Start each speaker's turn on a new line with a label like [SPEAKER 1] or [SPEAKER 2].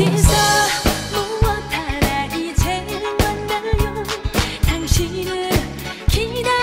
[SPEAKER 1] 무엇 하나 이제 만나요. 당신을 기다